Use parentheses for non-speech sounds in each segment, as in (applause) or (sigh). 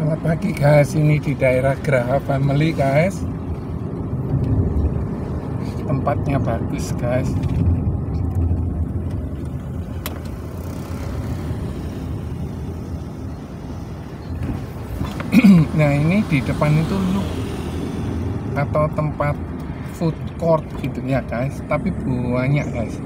Selamat pagi guys, ini di daerah Graha Family guys. Tempatnya bagus guys. (clears throat) Nah ini di depan itu look Atau tempat food court gitu ya guys. Tapi banyak guys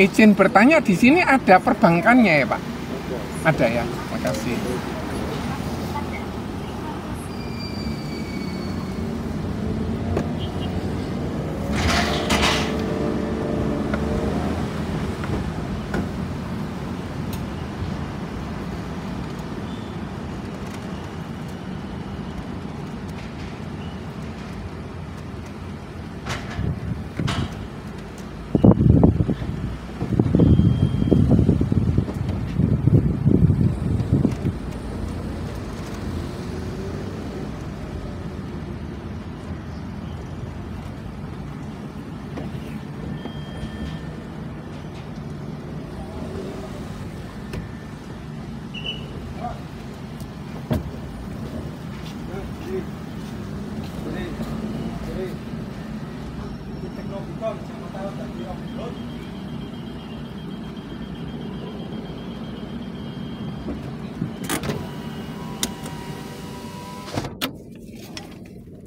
Izin bertanya di sini ada perbankannya ya Pak? Ada ya, makasih.